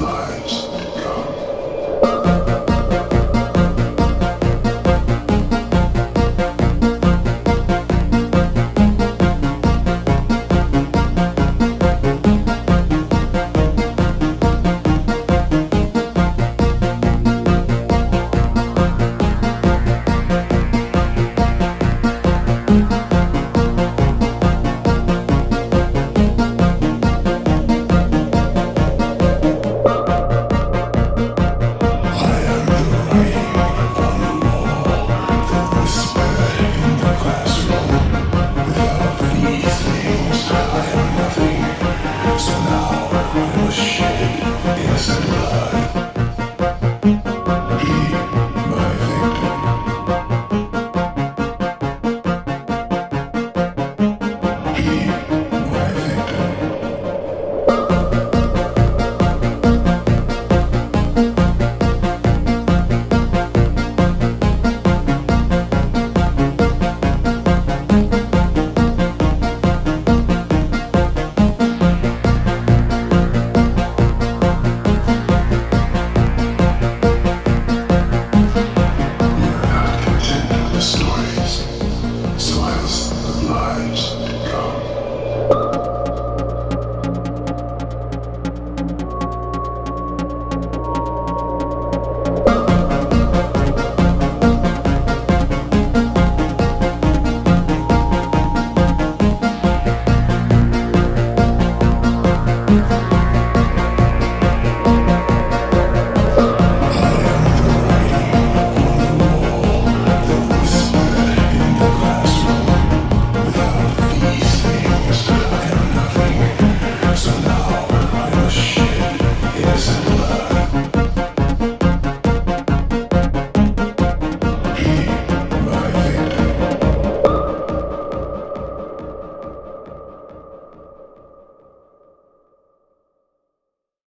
lives.